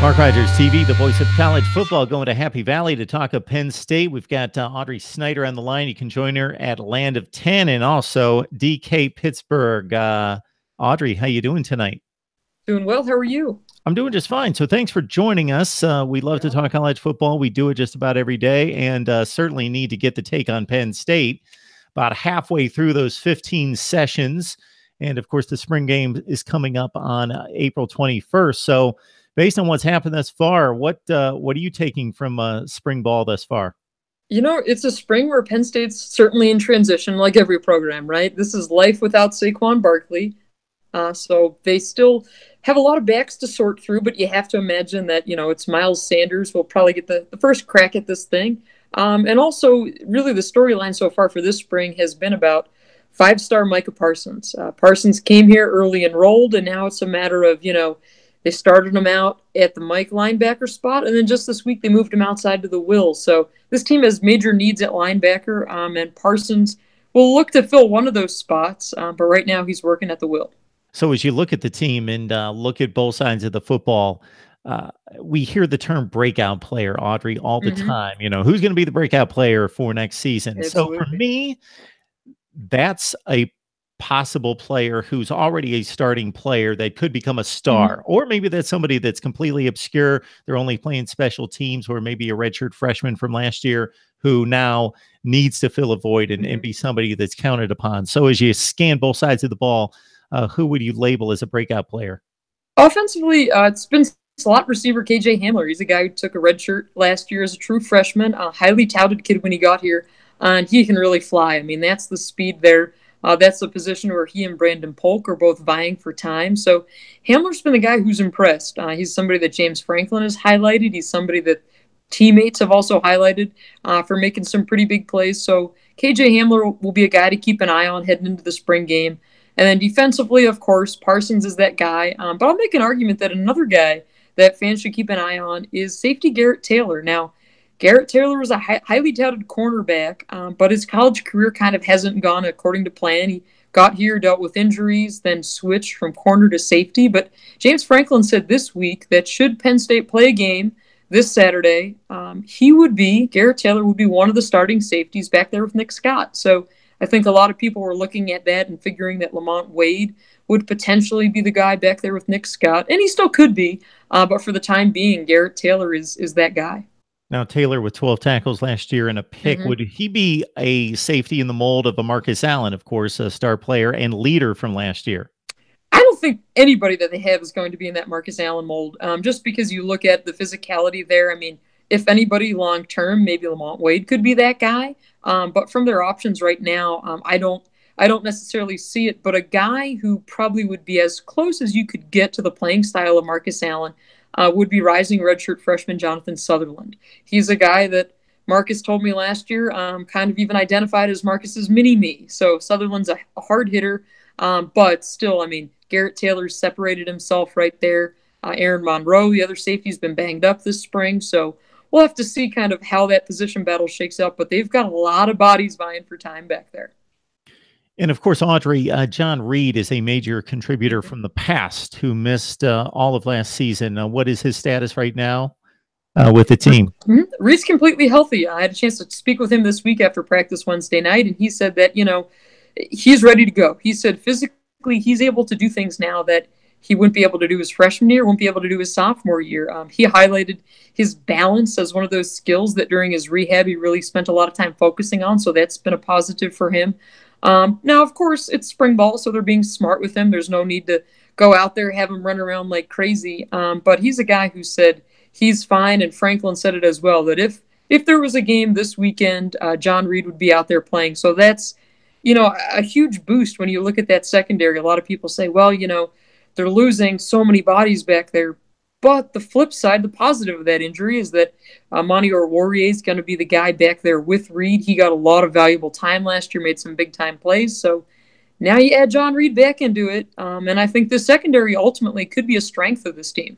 Mark Rogers TV, the voice of college football, going to Happy Valley to talk of Penn State. We've got uh, Audrey Snyder on the line. You can join her at Land of 10 and also DK Pittsburgh. Uh, Audrey, how you doing tonight? Doing well. How are you? I'm doing just fine. So thanks for joining us. Uh, we love to talk college football. We do it just about every day and uh, certainly need to get the take on Penn State about halfway through those 15 sessions. And of course, the spring game is coming up on uh, April 21st. So based on what's happened thus far, what uh, what are you taking from uh, spring ball thus far? You know, it's a spring where Penn State's certainly in transition, like every program, right? This is life without Saquon Barkley. Uh, so they still have a lot of backs to sort through, but you have to imagine that, you know, it's Miles Sanders will probably get the, the first crack at this thing. Um, and also, really, the storyline so far for this spring has been about five star Micah Parsons. Uh, Parsons came here early enrolled, and now it's a matter of, you know, they started him out at the Mike linebacker spot, and then just this week they moved him outside to the will. So this team has major needs at linebacker, um, and Parsons will look to fill one of those spots, um, but right now he's working at the will. So as you look at the team and uh, look at both sides of the football, uh, we hear the term breakout player, Audrey, all the mm-hmm. time. You know, who's going to be the breakout player for next season? Absolutely. So for me, that's a possible player who's already a starting player that could become a star, mm-hmm. or maybe that's somebody that's completely obscure. They're only playing special teams, or maybe a redshirt freshman from last year who now needs to fill a void and, and mm-hmm. be somebody that's counted upon. So as you scan both sides of the ball, uh, who would you label as a breakout player? Offensively, uh, it's been slot receiver KJ Hamler. He's a guy who took a redshirt last year as a true freshman, a highly touted kid when he got here, uh, and he can really fly. I mean, that's the speed there. Uh, that's the position where he and Brandon Polk are both vying for time. So Hamler's been the guy who's impressed. Uh, he's somebody that James Franklin has highlighted. He's somebody that teammates have also highlighted uh, for making some pretty big plays. So KJ Hamler will be a guy to keep an eye on heading into the spring game. And then defensively, of course, Parsons is that guy. Um, but I'll make an argument that another guy that fans should keep an eye on is safety Garrett Taylor. Now, Garrett Taylor was a hi- highly touted cornerback, um, but his college career kind of hasn't gone according to plan. He got here, dealt with injuries, then switched from corner to safety. But James Franklin said this week that should Penn State play a game this Saturday, um, he would be, Garrett Taylor would be one of the starting safeties back there with Nick Scott. So I think a lot of people were looking at that and figuring that Lamont Wade would potentially be the guy back there with Nick Scott, and he still could be. Uh, but for the time being, Garrett Taylor is is that guy. Now, Taylor with 12 tackles last year and a pick, mm-hmm. would he be a safety in the mold of a Marcus Allen, of course, a star player and leader from last year? I don't think anybody that they have is going to be in that Marcus Allen mold. Um, just because you look at the physicality there, I mean, if anybody long term, maybe Lamont Wade could be that guy. Um, but from their options right now, um, I don't. I don't necessarily see it, but a guy who probably would be as close as you could get to the playing style of Marcus Allen uh, would be rising redshirt freshman Jonathan Sutherland. He's a guy that Marcus told me last year, um, kind of even identified as Marcus's mini me. So Sutherland's a, a hard hitter, um, but still, I mean, Garrett Taylor's separated himself right there. Uh, Ayron Monroe, the other safety, has been banged up this spring. So we'll have to see kind of how that position battle shakes out. But they've got a lot of bodies vying for time back there. And of course, Audrey, uh, John Reid is a major contributor from the past who missed uh, all of last season. Uh, what is his status right now uh, with the team? Mm-hmm. Reid's completely healthy. I had a chance to speak with him this week after practice Wednesday night, and he said that, you know, he's ready to go. He said physically he's able to do things now that he wouldn't be able to do his freshman year, won't be able to do his sophomore year. Um, he highlighted his balance as one of those skills that during his rehab he really spent a lot of time focusing on. So that's been a positive for him. Um, now, of course, it's spring ball, so they're being smart with him. There's no need to go out there have him run around like crazy. Um, but he's a guy who said he's fine, and Franklin said it as well that if if there was a game this weekend, uh, John Reid would be out there playing. So that's you know a huge boost when you look at that secondary. A lot of people say, well, you know, they're losing so many bodies back there, but the flip side, the positive of that injury is that uh, Amani Oruwariye is going to be the guy back there with Reid. He got a lot of valuable time last year, made some big time plays. So now you add John Reid back into it, um, and I think the secondary ultimately could be a strength of this team.